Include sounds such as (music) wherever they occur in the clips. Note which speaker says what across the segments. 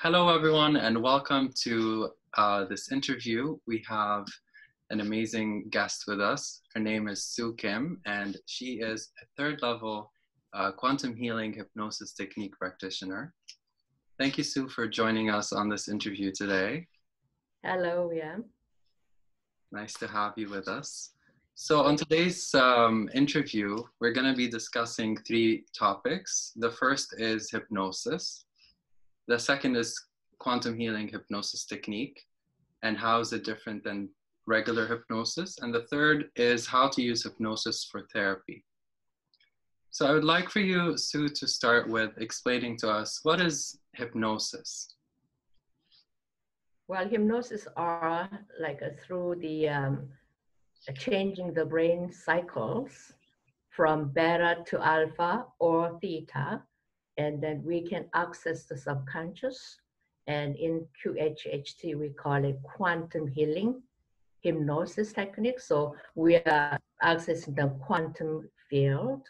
Speaker 1: Hello, everyone, and welcome to uh, this interview. We have an amazing guest with us. Her name is Soo Kim, and she is a third level uh, quantum healing hypnosis technique practitioner. Thank you, Soo, for joining us on this interview today.
Speaker 2: Hello, yeah.
Speaker 1: Nice to have you with us. So, on today's um, interview, we're going to be discussing three topics. The first is hypnosis. The second is quantum healing hypnosis technique and how is it different than regular hypnosis. And the third is how to use hypnosis for therapy. So I would like for you, Soo, to start with explaining to us what is hypnosis?
Speaker 2: Well, hypnosis are like through the um, changing the brain cycles from beta to alpha or theta and then we can access the subconscious. And in QHHT, we call it quantum healing hypnosis technique. So we are accessing the quantum field.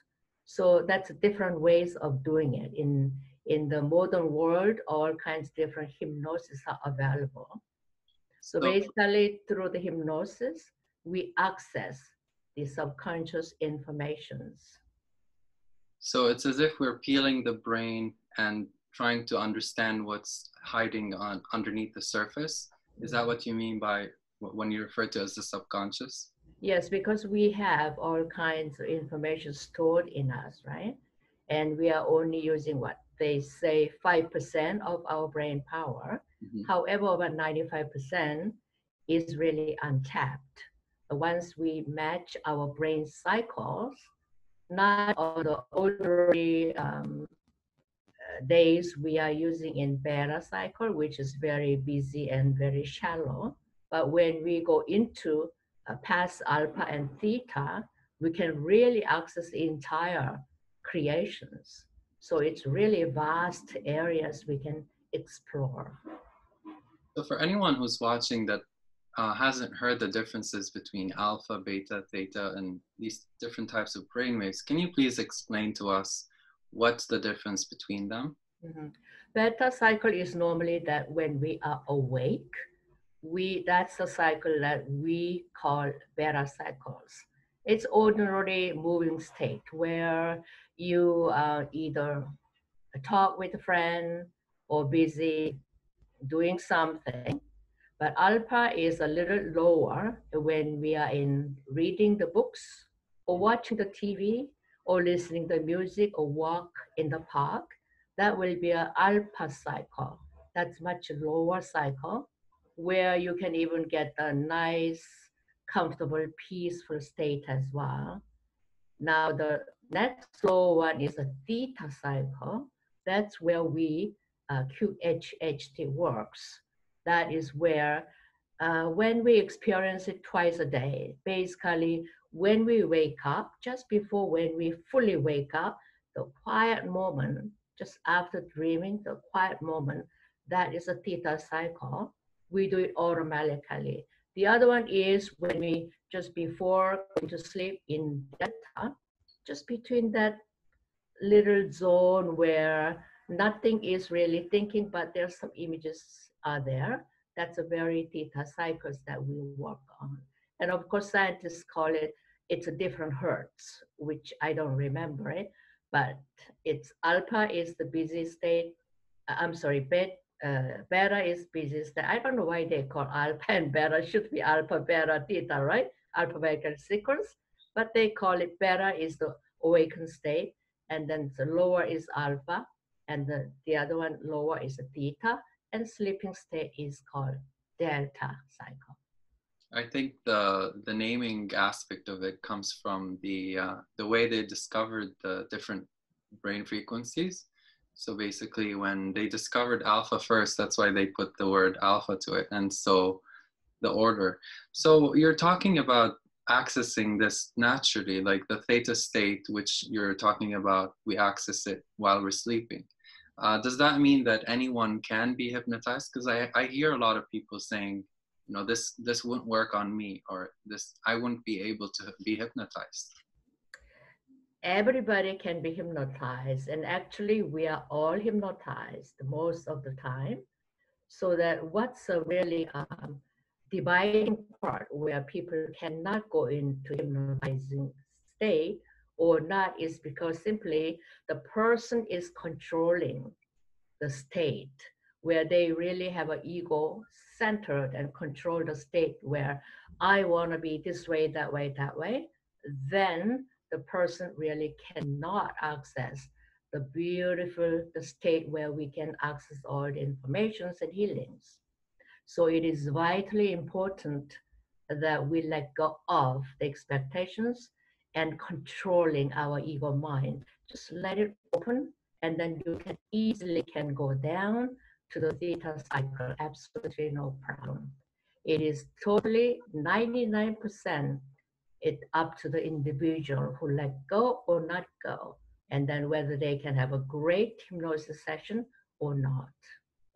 Speaker 2: So that's different ways of doing it. In, in the modern world, all kinds of different hypnosis are available. So basically through the hypnosis, we access the subconscious informations.
Speaker 1: So it's as if we're peeling the brain and trying to understand what's hiding on underneath the surface. Is that what you mean by when you refer to as the subconscious?
Speaker 2: Yes, because we have all kinds of information stored in us, right? And we are only using what they say 5% of our brain power. Mm-hmm. However, about 95% is really untapped. Once we match our brain cycles, not all the older um, days we are using in beta cycle, which is very busy and very shallow. But when we go into uh, past alpha and theta, we can really access the entire creations. So it's really vast areas we can explore.
Speaker 1: So for anyone who's watching that uh, hasn't heard the differences between alpha, beta, theta, and these different types of brainwaves, can you please explain to us what's the difference between them?
Speaker 2: Mm-hmm. Beta cycle is normally that when we are awake, we that's the cycle that we call beta cycles. It's ordinary moving state where you uh, either talk with a friend or busy doing something but alpha is a little lower when we are in reading the books or watching the TV or listening to music or walk in the park. That will be an alpha cycle. That's much lower cycle where you can even get a nice, comfortable, peaceful state as well. Now the next low one is a theta cycle. That's where we uh, QHHT works that is where uh, when we experience it twice a day, basically when we wake up, just before when we fully wake up, the quiet moment, just after dreaming, the quiet moment, that is a theta cycle. We do it automatically. The other one is when we just before going to sleep in delta, just between that little zone where nothing is really thinking, but there's some images are there. That's a very theta cycles that we work on. And of course, scientists call it, it's a different hertz, which I don't remember it, but it's alpha is the busy state. Uh, I'm sorry, beta, uh, beta is busy state. I don't know why they call alpha and beta, should be alpha, beta, theta, right? Alphabetical sequence, but they call it beta is the awakened state, and then the lower is alpha, and the, the other one lower is a theta, and sleeping state is called delta cycle.
Speaker 1: I think the the naming aspect of it comes from the uh, the way they discovered the different brain frequencies. So basically, when they discovered alpha first, that's why they put the word alpha to it, and so the order. So you're talking about accessing this naturally, like the theta state, which you're talking about. We access it while we're sleeping. Uh, does that mean that anyone can be hypnotized? Because I, I hear a lot of people saying, you know, this this wouldn't work on me, or this I wouldn't be able to be hypnotized.
Speaker 2: Everybody can be hypnotized, and actually, we are all hypnotized most of the time. So that what's a really um, dividing part where people cannot go into hypnotizing state or not is because simply the person is controlling the state where they really have an ego centered and control the state where I want to be this way, that way, that way, then the person really cannot access the beautiful the state where we can access all the informations and healings. So it is vitally important that we let go of the expectations and controlling our ego mind. Just let it open and then you can easily can go down to the theta cycle, absolutely no problem. It is totally 99% it up to the individual who let go or not go, and then whether they can have a great hypnosis session or not.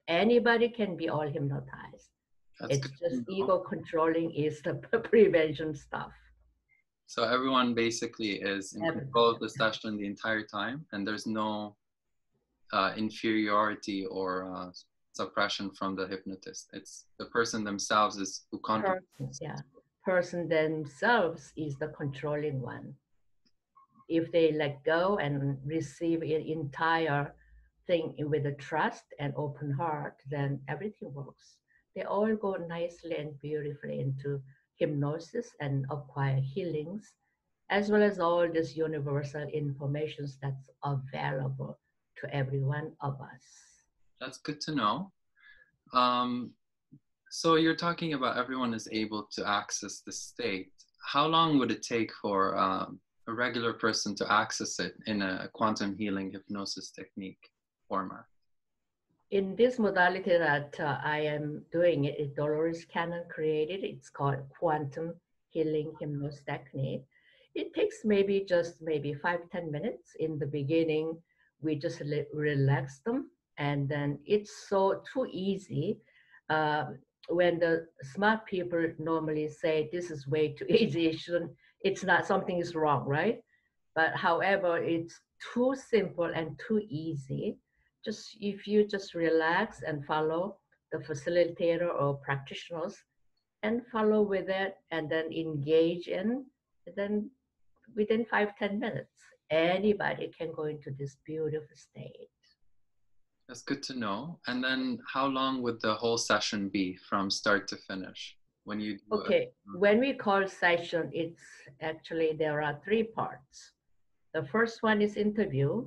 Speaker 2: Anybody can be all hypnotized. That's it's just ego controlling is the (laughs) prevention stuff.
Speaker 1: So everyone basically is in control of the session the entire time, and there's no uh, inferiority or uh, suppression from the hypnotist. It's the person themselves is who contributes.
Speaker 2: Yeah, person themselves is the controlling one. If they let go and receive an entire thing with a trust and open heart, then everything works. They all go nicely and beautifully into hypnosis and acquire healings, as well as all this universal information that's available to every one of us.
Speaker 1: That's good to know. Um, so you're talking about everyone is able to access the state. How long would it take for um, a regular person to access it in a quantum healing hypnosis technique format?
Speaker 2: In this modality that uh, I am doing it, Dolores Cannon created. It's called quantum healing hypnosis technique. It takes maybe just maybe five ten minutes in the beginning we just relax them and then it's so too easy uh, when the smart people normally say this is way too (laughs) easy it's not something is wrong right but however it's too simple and too easy just if you just relax and follow the facilitator or practitioners and follow with it and then engage in then within five ten minutes anybody can go into this beautiful state.
Speaker 1: That's good to know. And then how long would the whole session be from start to finish? When you
Speaker 2: Okay, when we call session, it's actually there are three parts. The first one is interview.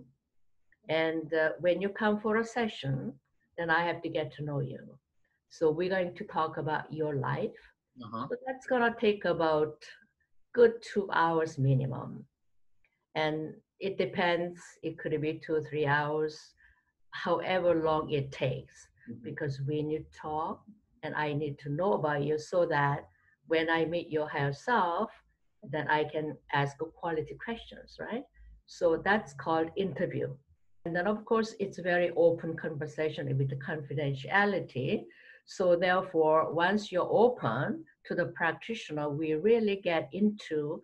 Speaker 2: And uh, when you come for a session, then I have to get to know you. So we're going to talk about your life. Uh-huh. So that's gonna take about good two hours minimum and it depends it could be two or three hours however long it takes mm-hmm. because we need to talk and i need to know about you so that when i meet your higher self then i can ask quality questions right so that's called interview and then of course it's very open conversation with the confidentiality. So therefore once you're open to the practitioner we really get into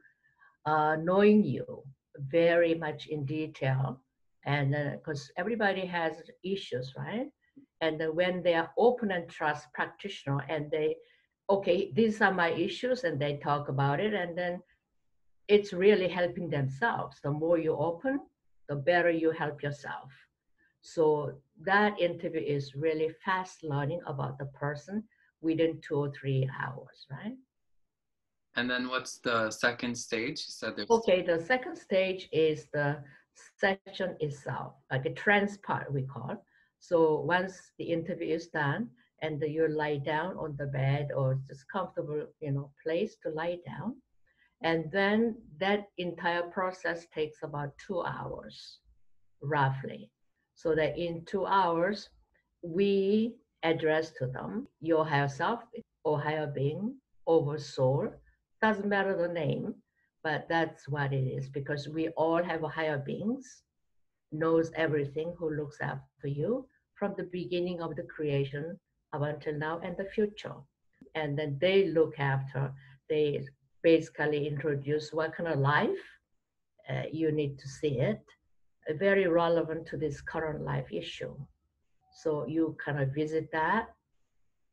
Speaker 2: uh, knowing you very much in detail. And because uh, everybody has issues right? And uh, when they are open and trust practitioner and they okay these are my issues and they talk about it and then it's really helping themselves. The more you open the better you help yourself so that interview is really fast learning about the person within two or three hours right
Speaker 1: and then what's the second stage? You said
Speaker 2: Okay, the second stage is the session itself, like a trance part we call. So once the interview is done and you lie down on the bed or just comfortable, you know, place to lie down. And then that entire process takes about two hours, roughly. So that in two hours, we address to them your higher self or higher being over soul doesn't matter the name, but that's what it is because we all have a higher beings, knows everything, who looks after you from the beginning of the creation up until now and the future. And then they look after, they basically introduce what kind of life uh, you need to see it, uh, very relevant to this current life issue. So you kind of visit that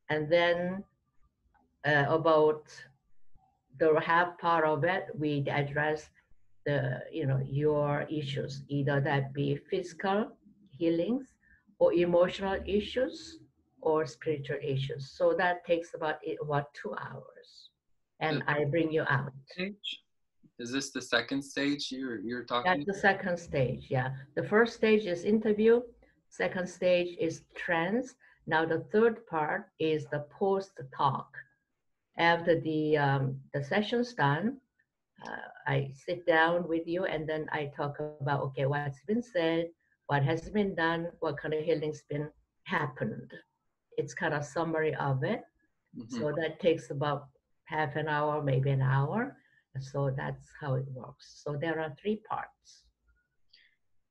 Speaker 2: and then uh, about the half part of it, we address the, you know, your issues, either that be physical healings or emotional issues or spiritual issues. So that takes about about two hours, and I bring you out.
Speaker 1: Stage? Is this the second stage you're you're talking?
Speaker 2: That's the second stage. Yeah, the first stage is interview. Second stage is trance. Now the third part is the post talk. After the um, the session's done, uh, I sit down with you and then I talk about okay, what's been said, what has been done, what kind of healing's been happened. It's kind of summary of it. Mm-hmm. So that takes about half an hour, maybe an hour. So that's how it works. So there are three parts.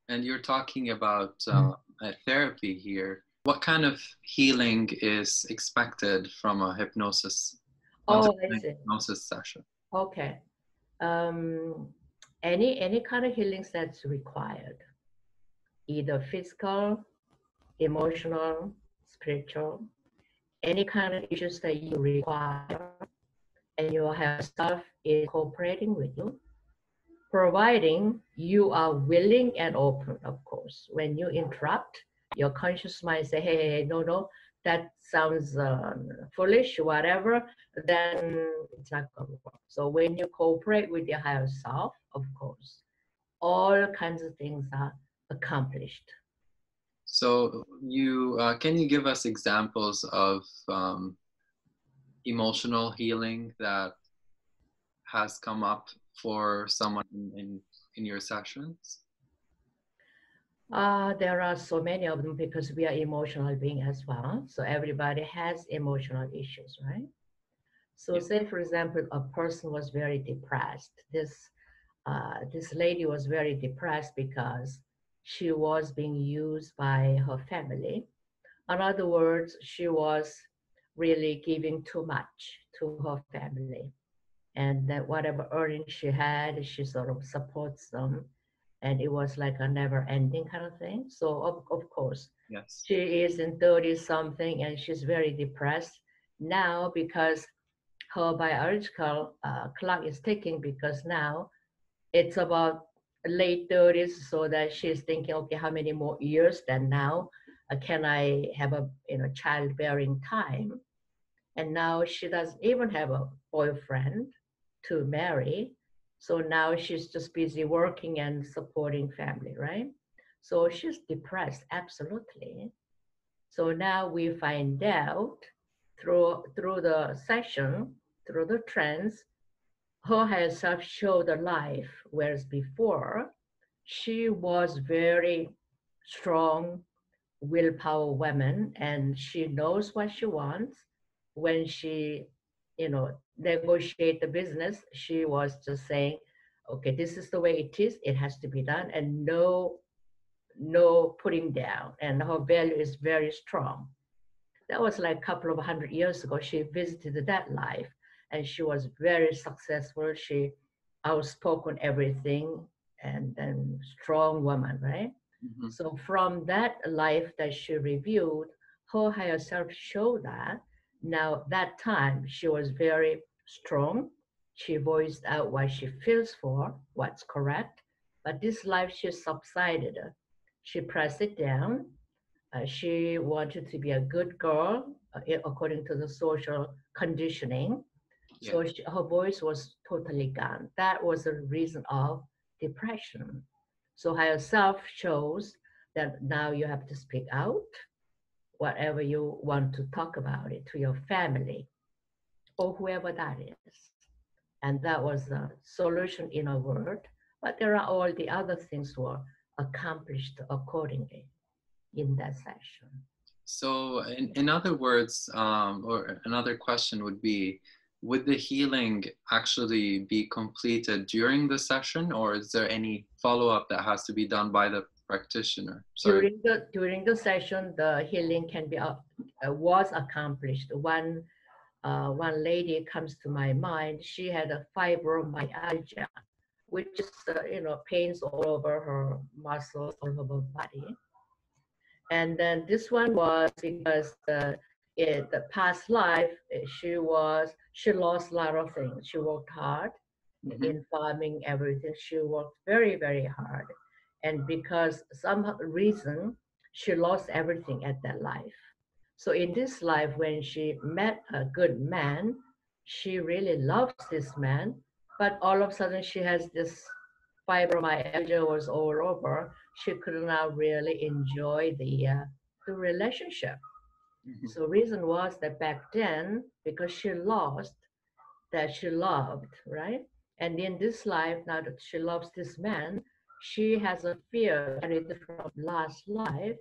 Speaker 1: And you're talking about uh, a therapy here. What kind of healing is expected from a hypnosis?
Speaker 2: Oh.
Speaker 1: Hypnosis session.
Speaker 2: Okay. Um, any any kind of healings that's required, either physical, emotional, spiritual, any kind of issues that you require, and you have staff is cooperating with you, providing you are willing and open, of course. When you interrupt, your conscious mind say, hey, hey no, no, that sounds uh, foolish, whatever, then it's not going to work. So when you cooperate with your higher self, of course, all kinds of things are accomplished.
Speaker 1: So you uh, can you give us examples of um, emotional healing that has come up for someone in, in, in your sessions?
Speaker 2: Uh, there are so many of them because we are emotional being as well. So everybody has emotional issues, right? So yeah. say for example, a person was very depressed. This uh, this lady was very depressed because she was being used by her family. In other words, she was really giving too much to her family. And that whatever earnings she had, she sort of supports them. And it was like a never ending kind of thing. So, of, of course,
Speaker 1: yes.
Speaker 2: she is in 30 something and she's very depressed now because her biological uh, clock is ticking because now it's about late 30s so that she's thinking okay how many more years than now uh, can i have a you know childbearing time and now she doesn't even have a boyfriend to marry. So now she's just busy working and supporting family right? So she's depressed absolutely. So now we find out through through the session through the trance her herself showed a life whereas before she was very strong willpower woman and she knows what she wants when she, you know, negotiate the business, she was just saying, okay, this is the way it is, it has to be done, and no, no putting down. And her value is very strong. That was like a couple of hundred years ago. She visited that life and she was very successful. She outspoken everything and then strong woman, right? Mm-hmm. So from that life that she reviewed, her higher self showed that now, that time, she was very strong. She voiced out what she feels for, what's correct. But this life, she subsided. She pressed it down. Uh, she wanted to be a good girl uh, according to the social conditioning. Yeah. So she, her voice was totally gone. That was the reason of depression. So higher self shows that now you have to speak out whatever you want to talk about it to your family or whoever that is. And that was the solution in a word. But there are all the other things were accomplished accordingly in that session.
Speaker 1: So, in, in other words, um, or another question would be would the healing actually be completed during the session, or is there any follow up that has to be done by the practitioner.
Speaker 2: Sorry. During the during the session, the healing can be uh, was accomplished. One uh, one lady comes to my mind. She had a fibromyalgia, which is uh, you know pains all over her muscles, all over her body. And then this one was because the in the past life, eh, she was she lost a lot of things. She worked hard
Speaker 1: Mhm.
Speaker 2: in farming, everything. She worked very, very hard, and because some reason she lost everything at that life. So in this life, when she met a good man, she really loves this man, but all of a sudden she has this fibromyalgia was all over. She could not really enjoy the uh, the relationship.
Speaker 1: Mhm.
Speaker 2: So reason was that back then, because she lost that she loved, right? And in this life, now that she loves this man, she has a fear carried from last life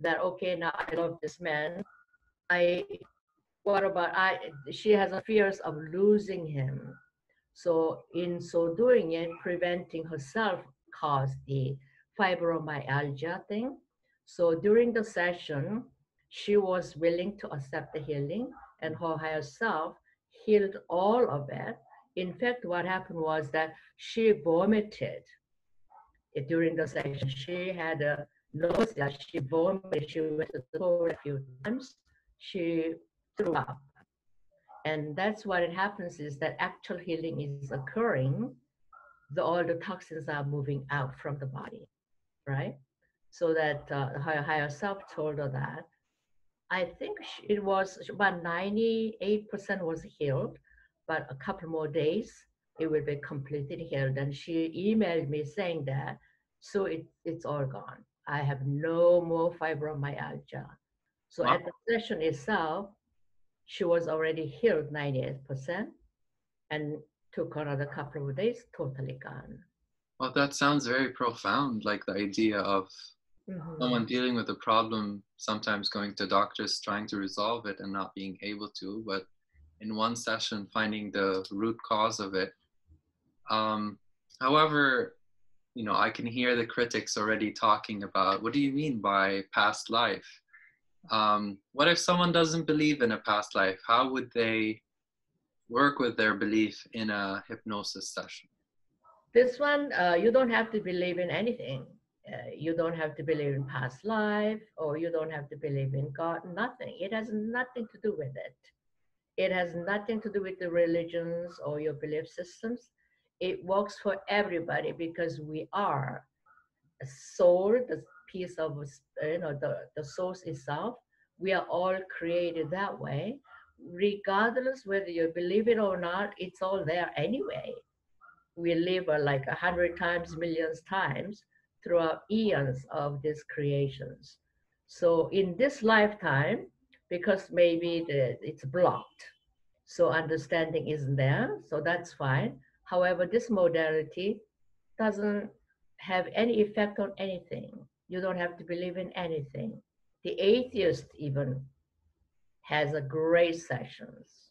Speaker 2: that okay, now I love this man. I what about I she has a fears of losing him. So in so doing it, preventing herself caused the fibromyalgia thing. So during the session, she was willing to accept the healing and her higher self healed all of it. In fact, what happened was that she vomited during the session. She had a nausea, she vomited, she went to the toilet a few times, she threw up. And that's what it happens is that actual healing is occurring, the, all the toxins are moving out from the body, right? So that uh, her higher self told her that I think sh- it was about 98% was healed, but a couple more days, it will be completely healed. And she emailed me saying that, so it, it's all gone. I have no more fibromyalgia. So
Speaker 1: Wow.
Speaker 2: at the session itself, she was already healed 98% and took another couple of days, totally gone.
Speaker 1: Well, that sounds very profound, like the idea of
Speaker 2: Mhm.
Speaker 1: someone dealing with a problem, sometimes going to doctors trying to resolve it and not being able to, but in one session finding the root cause of it. Um, however, you know, I can hear the critics already talking about what do you mean by past life? Um, what if someone doesn't believe in a past life? How would they work with their belief in a hypnosis session?
Speaker 2: This one, uh, you don't have to believe in anything. Uh, you don't have to believe in past life or you don't have to believe in God, nothing. It has nothing to do with it. It has nothing to do with the religions or your belief systems. It works for everybody because we are a soul, the piece of, uh, you know, the, the source itself. We are all created that way. Regardless whether you believe it or not, it's all there anyway we live uh, like a hundred times, millions times throughout eons of these creations. So in this lifetime, because maybe the, it's blocked, so understanding isn't there, so that's fine. However, this modality doesn't have any effect on anything. You don't have to believe in anything. The atheist even has a great sessions.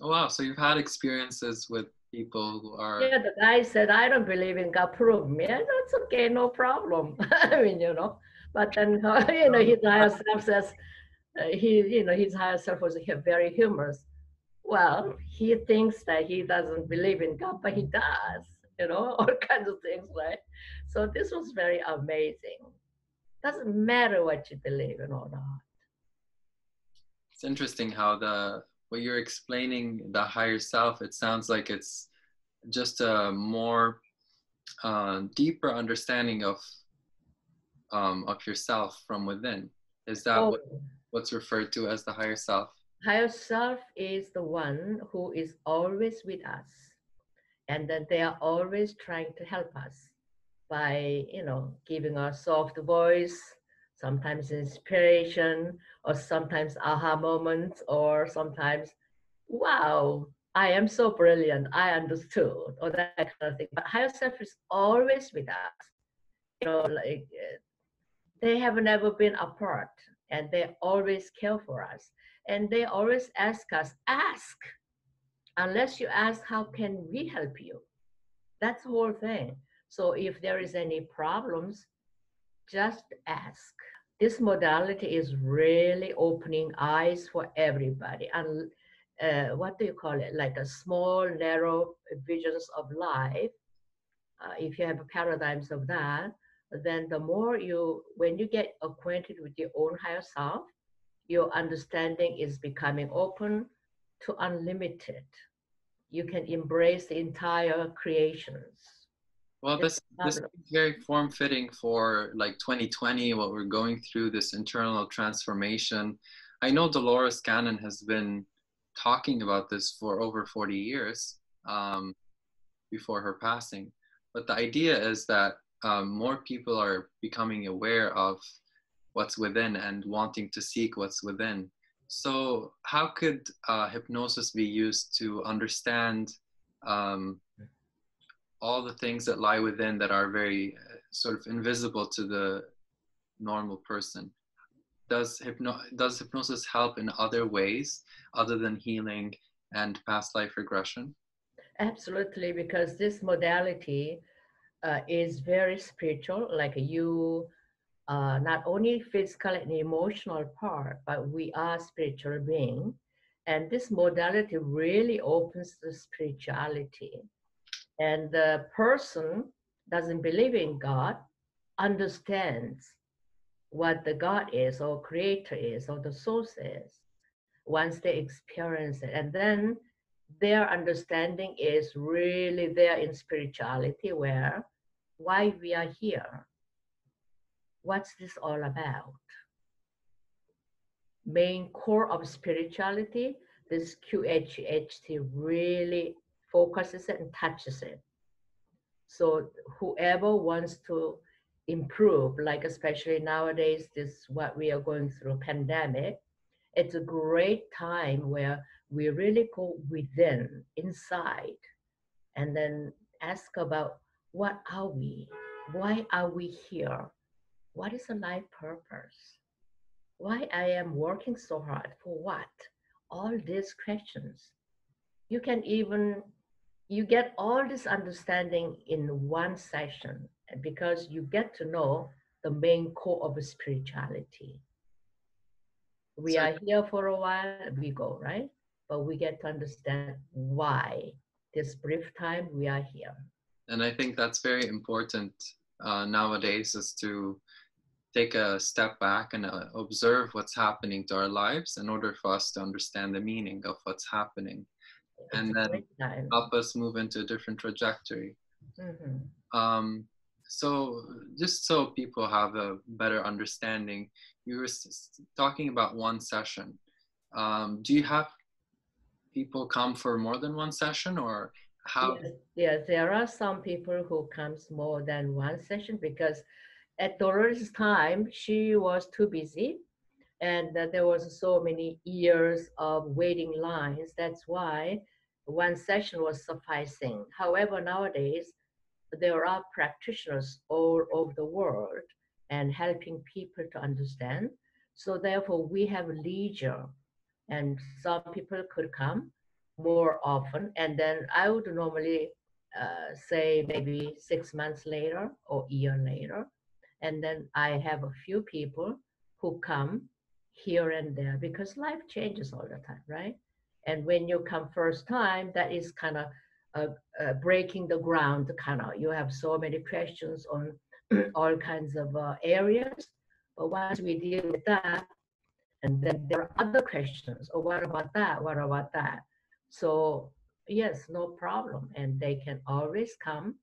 Speaker 1: Oh, wow. So you've had experiences with people who are.
Speaker 2: Yeah, the guy said, I don't believe in God. Prove me. Yeah, that's okay, no problem. (laughs) I mean, you know, but then, (laughs) you know, his higher self says, uh, he, you know, his higher self was very humorous. Well, he thinks that he doesn't believe in God, but he does, you know, (laughs) all kinds of things, right? So this was very amazing. Doesn't matter what you believe in or not.
Speaker 1: It's interesting how the what you're explaining the higher self. It sounds like it's just a more uh, deeper understanding of um, of yourself from within. Is that
Speaker 2: Oh,
Speaker 1: what, what's referred to as the higher self?
Speaker 2: Higher self is the one who is always with us and that they are always trying to help us by you know giving us soft voice sometimes inspiration or sometimes aha moments or sometimes wow i am so brilliant i understood or that kind of thing. But higher self is always with us. You know like uh, they have never been apart and they always care for us. And they always ask us ask. Unless you ask how can we help you? That's the whole thing. So if there is any problems just ask. This modality is really opening eyes for everybody. And uh, what do you call it? Like a small narrow visions of life uh, if you have paradigms of that then the more you when you get acquainted with your own higher self your understanding is becoming open to unlimited. You can embrace the entire creations.
Speaker 1: Well, this this is very form fitting for like 2020, what we're going through, this internal transformation. I know Dolores Cannon has been talking about this for over 40 years um, before her passing. But the idea is that um, more people are becoming aware of what's within and wanting to seek what's within. So, how could uh, hypnosis be used to understand um, all the things that lie within that are very uh, sort of invisible to the normal person? Does, hypno- does hypnosis help in other ways other than healing and past life regression?
Speaker 2: Absolutely, because this modality uh, is very spiritual. Like you, uh, not only physical and emotional part, but we are spiritual being, and this modality really opens the spirituality. And the person doesn't believe in God, understands what the God is, or Creator is, or the source is, once they experience it, and then their understanding is really there in spirituality where why we are here? What's this all about? Main core of spirituality this qhht really focuses it and touches it. So whoever wants to improve like especially nowadays this what we are going through pandemic it's a great time where we really go within, inside, and then ask about what are we? Why are we here? What is a life purpose? Why I am working so hard for what? All these questions. You can even you get all this understanding in one session because you get to know the main core of spirituality. We so, are here for a while, we go, right? but we get to understand why this brief time we are here.
Speaker 1: And I think that's very important uh, nowadays is to take a step back and uh, observe what's happening to our lives in order for us to understand the meaning of what's happening and then help us move into a different trajectory. Mm-hmm. Um, so just so people have a better understanding, you were talking about one session. Um, do you have people come for more than one session or how?
Speaker 2: Yes, yes, there are some people who comes more than one session because at Dolores' time, she was too busy and that there was so many years of waiting lines. That's why one session was sufficing. However, nowadays, there are practitioners all over the world and helping people to understand. So therefore, we have leisure and some people could come more often. And then I would normally uh, say maybe six months later or year later. And then I have a few people who come here and there because life changes all the time, right? And when you come first time, that is kind of uh, breaking the ground, kind of. You have so many questions on (clears throat) all kinds of uh, areas. But once we deal with that, and then there are other questions. Oh, what about that? What about that? So yes, no problem. And they can always come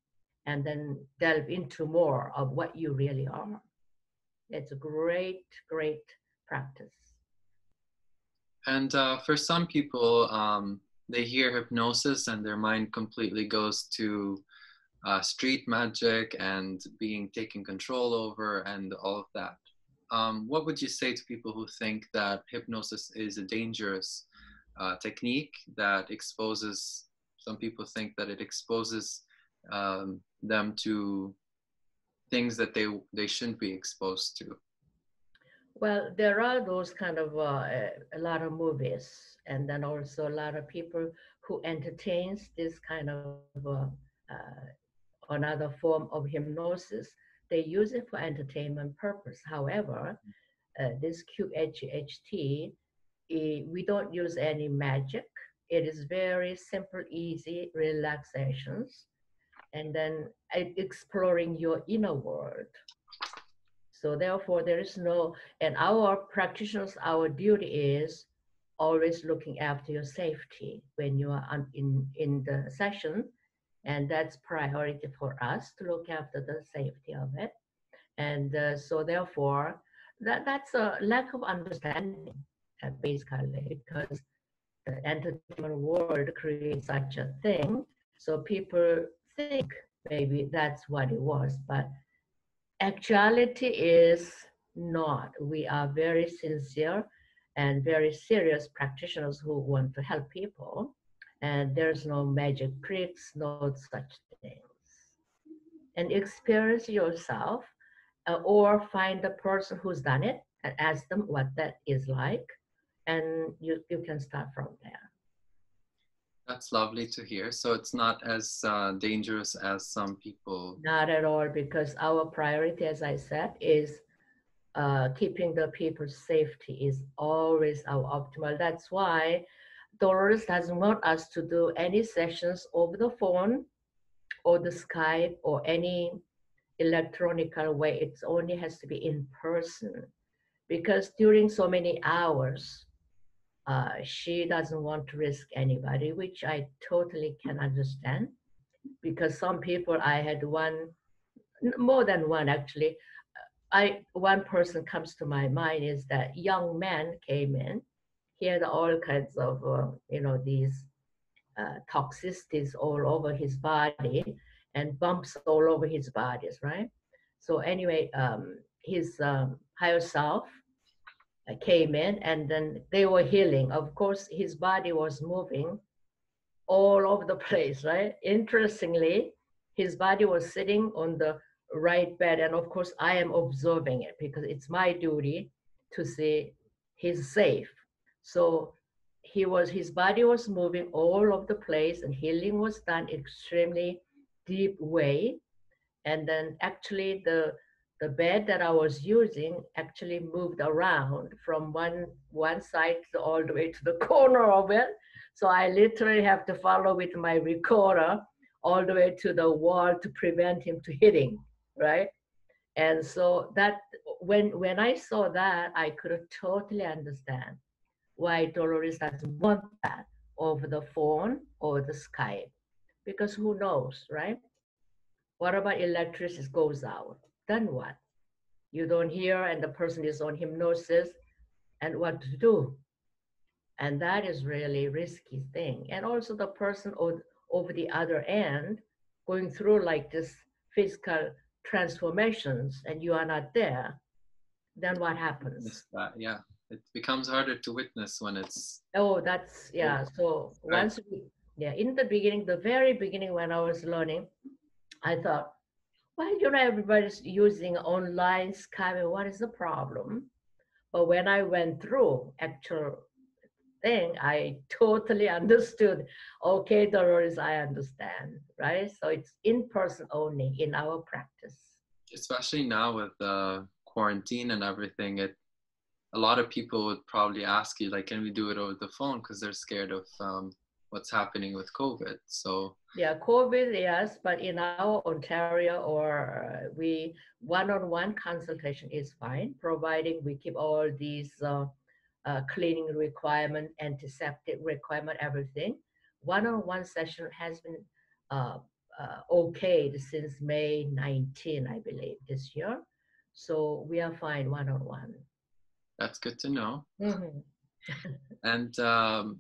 Speaker 2: and then delve into more of what you really are. It's a great, great practice.
Speaker 1: And uh, for some people, um, they hear hypnosis and their mind completely goes to uh, street magic and being taken control over and all of that. Um, what would you say to people who think that hypnosis is a dangerous uh, technique that exposes some people think that it exposes um, them to things that they they shouldn't be exposed to
Speaker 2: well there are those kind of uh, a lot of movies and then also a lot of people who entertains this kind of uh, uh another form of hypnosis they use it for entertainment purpose. However, uh, this QHHT, it, we don't use any magic. It is very simple, easy relaxations, and then exploring your inner world. So therefore, there is no, and our practitioners, our duty is always looking after your safety when you are in, in the session. And that's priority for us to look after the safety of it. And uh, so therefore, that, that's a lack of understanding, uh, basically, because the entertainment world creates such a thing. So people think maybe that's what it was, but actuality is not. We are very sincere and very serious practitioners who want to help people. And there's no magic tricks, no such things. And experience yourself uh, or find the person who's done it and ask them what that is like. And you, you can start from there.
Speaker 1: That's lovely to hear. So it's not as uh, dangerous as some people.
Speaker 2: Not at all, because our priority, as I said, is uh, keeping the people's safety is always our optimal. That's why Dolores doesn't want us to do any sessions over the phone or the Skype or any electronical way. It only has to be in person because during so many hours, uh, she doesn't want to risk anybody, which I totally can understand because some people, I had one, more than one actually, I one person comes to my mind is that young man came in. He had all kinds of uh, you know these uh, toxicities all over his body and bumps all over his bodies, right? So anyway, um, his um, higher self uh, Uh, came in, and then they were healing. Of course, his body was moving all over the (laughs) place, right? Interestingly, his body was sitting on the right bed. And of course, I am observing it because it's my duty to see he's safe. So he was, his body was moving all over the place and healing was done extremely deep way. And then actually the, the bed that I was using actually moved around from one, one side to all the way to the (laughs) corner of it. So I literally have to follow with my recorder all the way to the wall to prevent him to hitting right? And so that when when I saw that, I could totally understand why Dolores doesn't want that over the phone or the Skype, because who knows, right? What about electricity goes out? Then what? You don't hear, and the person is on hypnosis, and what to do? And that is really risky thing. And also the person over the other end going through like this physical transformations and you are not there, then what happens?
Speaker 1: That, yeah, it becomes harder to witness when it's.
Speaker 2: Oh, that's, yeah. So right. once, we, yeah, in the beginning, the very beginning when I was learning, I thought, well, you know, everybody's using online Skype. What is the problem? But when I went through actual thing, I totally (laughs) understood. Okay, Dolores, I understand, right? So it's in person only in our practice.
Speaker 1: Especially now with the quarantine and everything, it a lot of people would probably ask you like, can we do it over the phone? Because they're scared of um, what's happening with COVID. So
Speaker 2: yeah, COVID, yes, but in our Ontario or we one-on-one consultation is fine, providing we keep all these. Uh, uh, cleaning requirement, antiseptic requirement, everything. One-on-one session has been uh, uh, okayed since May 19, I believe, this year. So we are fine one-on-one.
Speaker 1: That's good to know. Mm-hmm. (laughs) and um,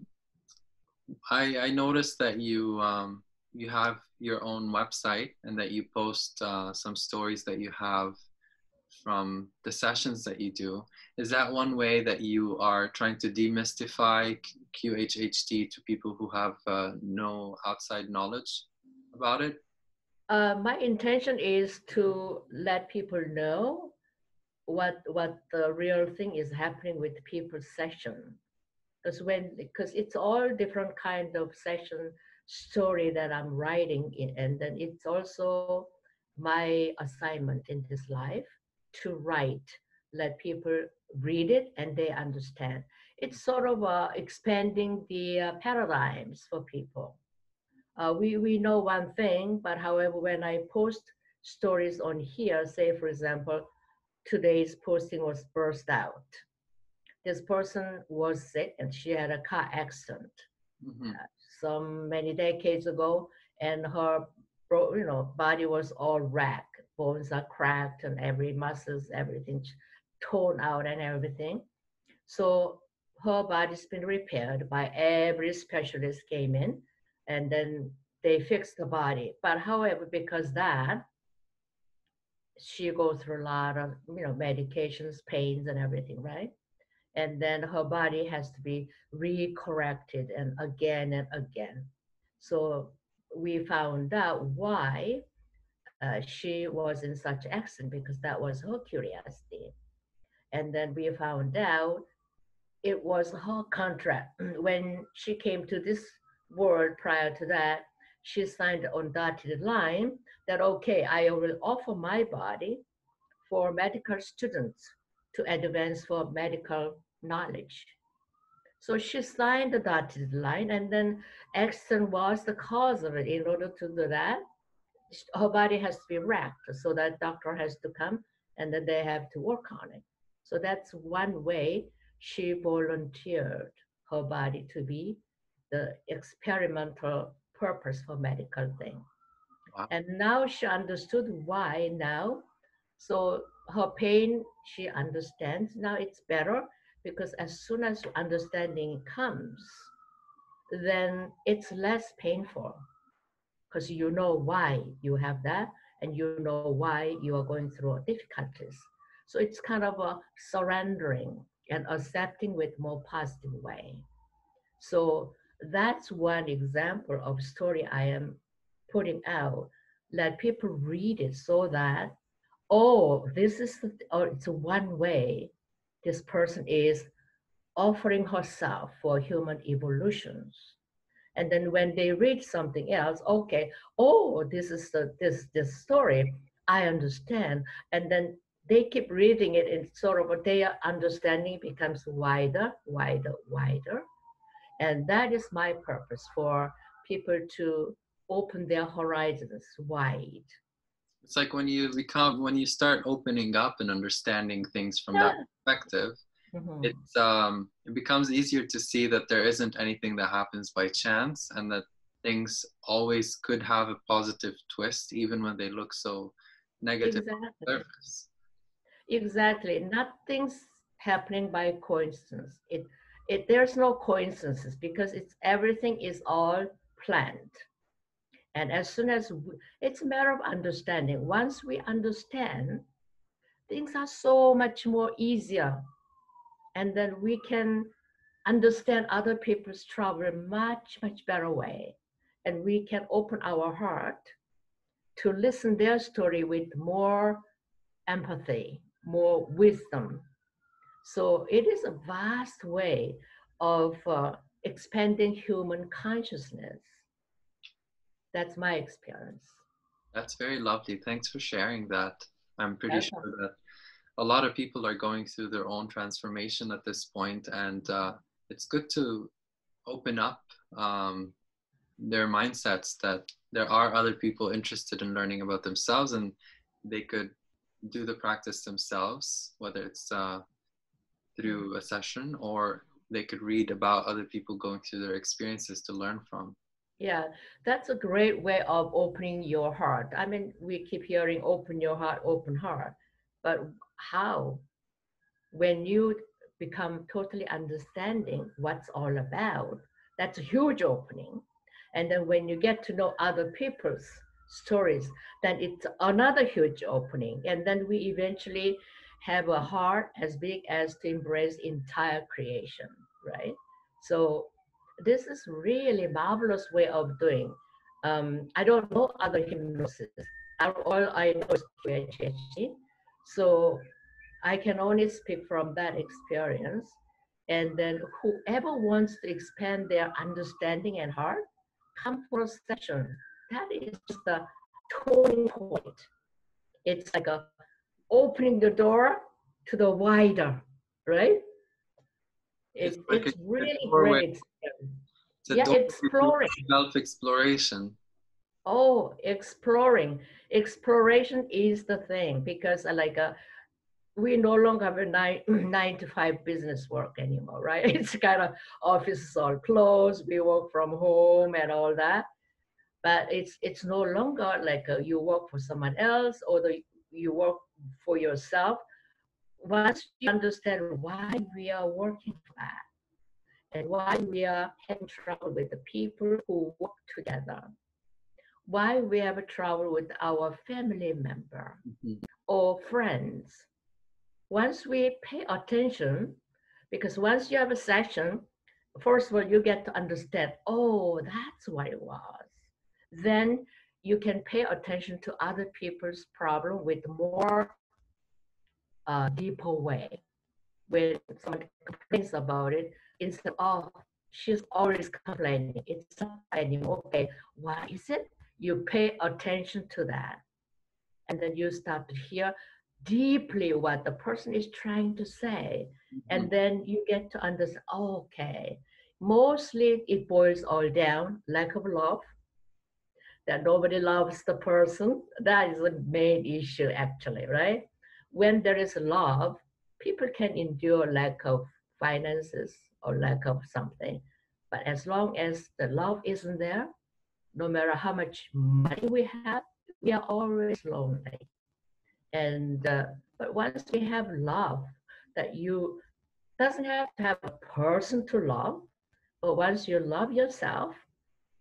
Speaker 1: I, I noticed that you um, you have your own website and that you post uh, some stories that you have from the sessions that you do. Is that one way that you are trying to demystify QHHT to people who have uh, no outside knowledge about it?
Speaker 2: Uh, my intention is to let people know what what the real thing is happening with people's session because when because it's all different kind of session story that i'm writing in and then it's also my assignment in this life to write, let people read it and they understand. It's sort of uh, expanding the uh, paradigms for people. Uh, we, we know one thing, but however, when I post stories on here, say for example, today's posting was burst out. This person was sick and she had a car accident
Speaker 1: Mhm.
Speaker 2: Some many decades ago, and her you know body was all wrecked. Bones are cracked and every muscles, everything torn out and everything. So her body's been repaired by every specialist came in, and then they fixed the body. But however, because that she goes through a lot of you know medications, pains, and everything, right? And then her body has to be re-corrected and again and again. So we found out why uh, she was in such accident because that was her curiosity. And then we found out it was her contract. (clears throat) When she came to this world prior to that, she signed on dotted line that, okay, I will offer my body for medical students to advance for medical knowledge. So she signed the dotted line, and then accident was the cause of it. In order to do that, her body has to be wrecked, so that doctor has to come, and then they have to work on it. So that's one way she volunteered her body to be the experimental purpose for medical thing.
Speaker 1: Wow.
Speaker 2: And now she understood why now. So her pain, she understands. Now it's better because as soon as understanding comes, then it's less painful because you know why you have that and you know why you are going through difficulties. So it's kind of a surrendering and accepting with more positive way. So that's one example of story I am putting out. Let people read it so that, oh, this is, the, or it's one way this person is offering herself for human evolutions. And then when they read something else, okay, oh, this is the this this story, I understand. And then they keep reading it and sort of their understanding becomes wider, wider, wider. And that is my purpose for people to open their horizons wide.
Speaker 1: It's like when you become when you start opening up and understanding things from that perspective,
Speaker 2: Mhm.
Speaker 1: it's um it becomes easier to see that there isn't anything that happens by chance and that things always could have a positive twist even when they look so negative
Speaker 2: Exactly. Exactly. Nothing's happening by coincidence. It, it there's no coincidences because it's everything is all planned. And as soon as we, it's a matter of understanding. Once we understand, things are so much more easier. And then we can understand other people's trouble in much, much better way. And we can open our heart to listen their story with more empathy, more wisdom. So it is a vast way of uh, expanding human consciousness. That's my experience.
Speaker 1: That's very lovely. Thanks for sharing that. I'm pretty
Speaker 2: Welcome.
Speaker 1: sure that a lot of people are going through their own transformation at this point, and uh, it's good to open up um, their mindsets that there are other people interested in learning about themselves, and they could do the practice themselves, whether it's uh, through a session or they could read about other people going through their experiences to learn from.
Speaker 2: Yeah, that's a great way of opening your heart. I mean, we keep hearing open your heart, open heart. But how? When you become totally understanding what's all about, that's a huge opening. And then when you get to know other people's stories, then it's another huge opening. And then we eventually have a heart as big as to embrace entire creation, right? So this is really marvelous way of doing. Um, I don't know other hypnosis. All I know is QHHT. So I can only speak from that experience. And then whoever wants to expand their understanding and heart, come for a session. That is just a turning point. It's like a opening the door to the wider, right? It's,
Speaker 1: It's like
Speaker 2: it's really great Yeah, exploring.
Speaker 1: Self-exploration.
Speaker 2: Oh, exploring. Exploration is the thing because uh, like uh, we no longer have a nine, (clears throat) nine to five business work anymore, right? (laughs) It's kind of offices all closed, we work from home and all that. But it's it's no longer like a, you work for someone else or the, you work for yourself. Once you understand why we are working for that and why we are having trouble with the people who work together, why we have a trouble with our family member
Speaker 1: Mhm.
Speaker 2: or friends. Once we pay attention, because once you have a session, first of all, you get to understand, oh, that's what it was. Then you can pay attention to other people's problem with more uh, deeper way. When someone complains about it, instead of she's always complaining, it's not anymore. Okay, why is it? You pay attention to that. And then you start to hear deeply what the person is trying to say. Mm-hmm. And then you get to understand, okay, mostly it boils all down lack of love, that nobody loves the person. That is the main issue, actually, right? When there is love, people can endure lack of finances or lack of something. But as long as the love isn't there, no matter how much money we have, we are always lonely. And uh, but once we have love, that you doesn't have to have a person to love, but once you love yourself,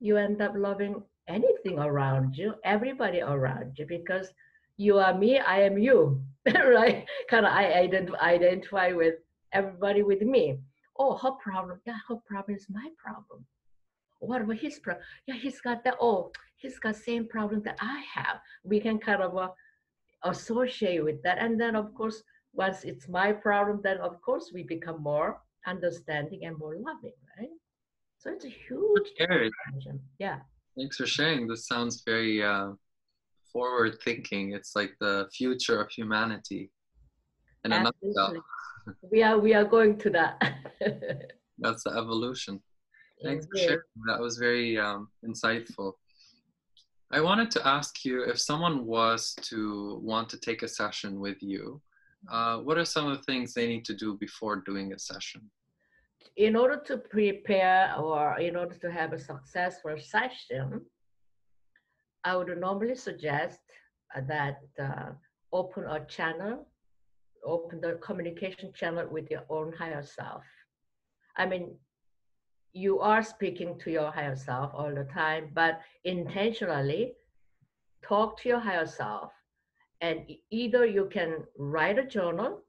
Speaker 2: you end up loving anything around you, everybody around you, because you are me, I am you, (laughs) right? Kind of I ident- identify with everybody with me. Oh, her problem, yeah, her problem is my problem. What about his problem? Yeah, he's got that. Oh, he's got same problem that I have. We can kind of uh, associate with that, and then of course, once it's my problem, then of course we become more understanding and more loving, right? So it's a huge. Yeah.
Speaker 1: thanks for sharing. This sounds very uh, forward thinking. It's like the future of humanity. In a
Speaker 2: Absolutely. we are we are going to that. (laughs) (laughs)
Speaker 1: that's the evolution. Thanks for sharing. That was very um, insightful. I wanted to ask you if someone was to want to take a session with you, uh, what are some of the things they need to do before doing a session?
Speaker 2: In order to prepare or in order to have a successful session, I would normally suggest uh, that uh, open a channel, open the communication channel with your own higher self. I mean, you are speaking to your higher self all the time, but intentionally talk to your higher self. And either you can write a journal,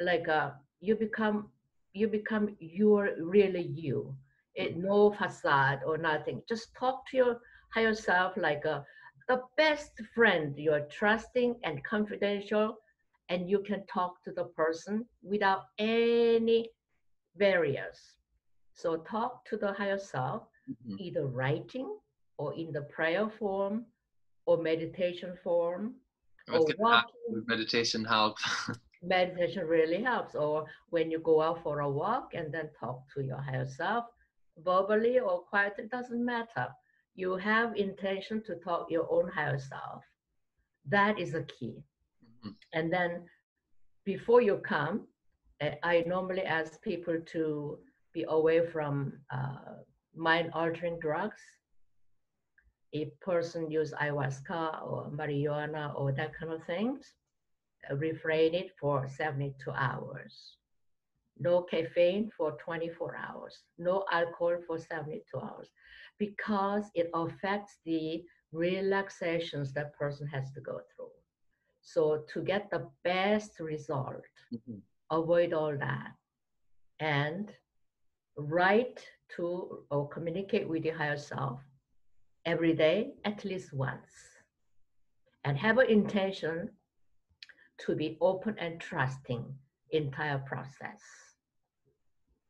Speaker 2: like uh, you become you become your really you. It, no facade or nothing. Just talk to your higher self like a the best friend. You're trusting and confidential, and you can talk to the person without any barriers. So talk to the higher self,
Speaker 1: Mhm.
Speaker 2: either writing or in the prayer form or meditation form or walking.
Speaker 1: meditation help? (laughs)
Speaker 2: Meditation really helps. Or when you go out for a walk and then talk to your higher self, verbally or quietly, doesn't matter. You have intention to talk your own higher self. That is the key.
Speaker 1: Mhm.
Speaker 2: And then before you come, I normally ask people to be away from uh, mind altering drugs. A person use ayahuasca or marijuana or that kind of things, refrain it for 72 hours. No caffeine for 24 hours. No alcohol for 72 hours because it affects the relaxations that person has to go through. So to get the best result,
Speaker 1: Mhm.
Speaker 2: Avoid all that. And write to or communicate with your higher self every day at least once. And have an intention to be open and trusting entire process.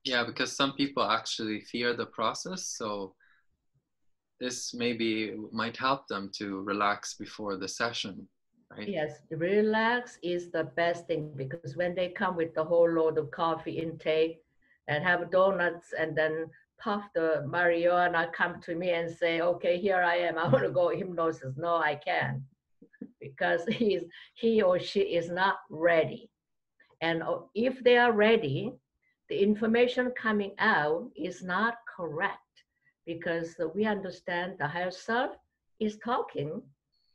Speaker 1: Yeah, because some people actually fear the process, so this maybe might help them to relax before the session, right?
Speaker 2: yes relax is the best thing because when they come with the whole load of coffee intake and have donuts and then puff the marijuana come to me and say okay here i am i want to go hypnosis no i can't (laughs) because he's, he or she is not ready. And uh, if they are ready, the information coming out is not correct because we understand the higher self is talking,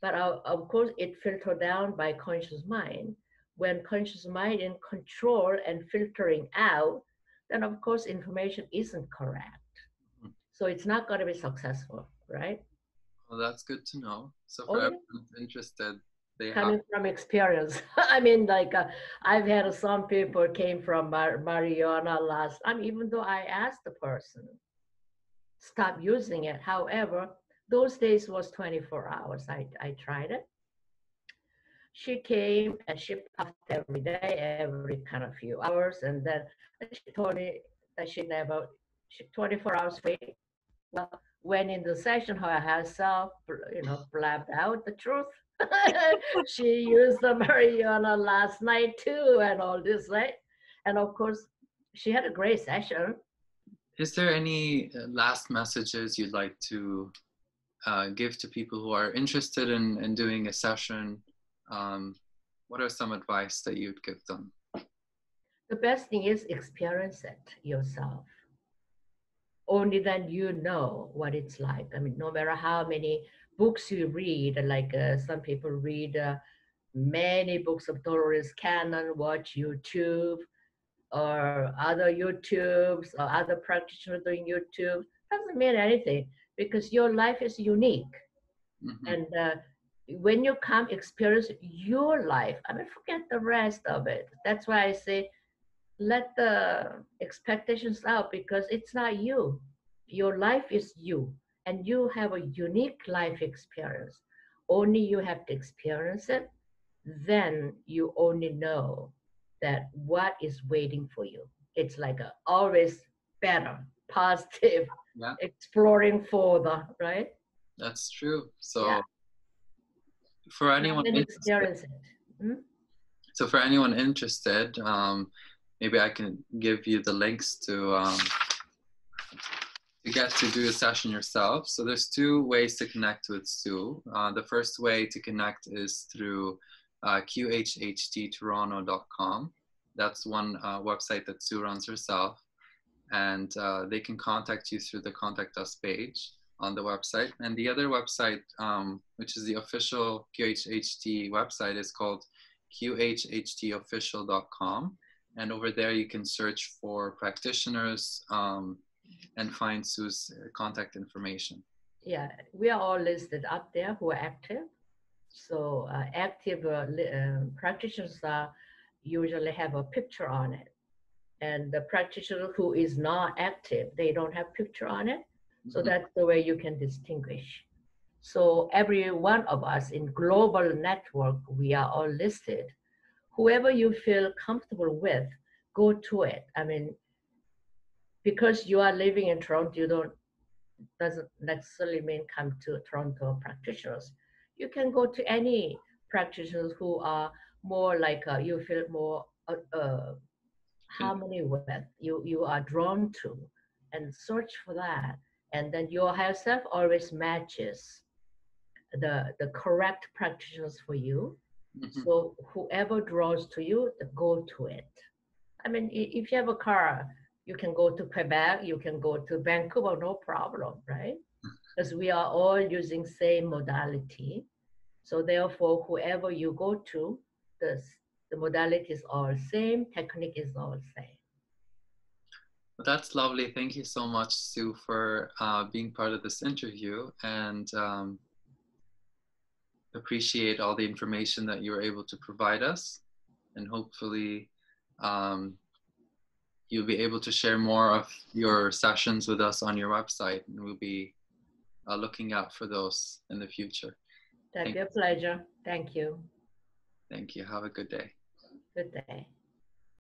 Speaker 2: but uh, of course it filtered down by conscious mind. When conscious mind in control and filtering out, then of course information isn't correct. Hmm. So it's not going to be successful, right?
Speaker 1: Well, that's good to know. So for everyone interested, they
Speaker 2: coming have... from experience. (laughs) I mean, like uh, I've had some people came from Mar- marijuana last. I mean, even though I asked the person stop using it, however, those days was 24 hours. I I tried it. She came and she puffed every day, every kind of few hours, and then she told me that she never, she 24 hours straight. Well, when in the session, her herself, you know, blabbed out the truth. (laughs) she used the marijuana last night too, and all this, right? And of course, she had a great session.
Speaker 1: Is there any uh, last messages you'd like to uh, give to people who are interested in, in doing a session? Um, what are some advice that you'd give them?
Speaker 2: The best thing is experience it yourself only then you know what it's like. I mean, no matter how many books you read, like uh, some people read uh, many books of Dolores Cannon, watch YouTube or other YouTubes or other practitioners doing YouTube, doesn't mean anything because your life is unique. Mm-hmm. And uh, when you come experience your life, I mean, forget the rest of it. That's why I say let the expectations out because it's not you. Your life is you, and you have a unique life experience. Only you have to experience it. Then you only know that what is waiting for you. It's like a always better, (laughs) positive, yeah. exploring further, right?
Speaker 1: That's true. So yeah. for anyone interested, hmm? so for anyone interested, um, maybe I can give you the links to um, to get to do a session yourself. So there's two ways to connect with Soo. Uh, the first way to connect is through uh, qhhttoronto.com. That's one uh, website that Soo runs herself, and uh, they can contact you through the contact us page on the website. And the other website, um, which is the official QHHT website, is called qhhtofficial.com and over there you can search for practitioners um, and find Soo's contact information.
Speaker 2: Yeah, we are all listed up there who are active. So uh, active uh, uh, practitioners usually have a picture on it. And the practitioner who is not active, they don't have picture on it. So mm-hmm. that's the way you can distinguish. So every one of us in global network, we are all listed whoever you feel comfortable with, go to it. I mean, because you are living in Toronto, you don't doesn't necessarily mean come to Toronto practitioners. You can go to any practitioners who are more like uh, you feel more uh, uh, harmony with, you you are drawn to, and search for that. And then your higher self always matches the the correct practitioners for you Mm-hmm. So whoever draws to you, go to it. I mean, if you have a car, you can go to Quebec, you can go to Vancouver, no problem, right? (laughs) Because we are all using same modality. So therefore, whoever you go to, the, the modality is all same, technique is all same.
Speaker 1: Well, that's lovely. Thank you so much, Soo, for uh, being part of this interview. And um, appreciate all the information that you were able to provide us. And hopefully, um, you'll be able to share more of your sessions with us on your website. And we'll be uh, looking out for those in the future.
Speaker 2: That'd be a pleasure. Thank you.
Speaker 1: Thank you. Have a good day.
Speaker 2: Good day.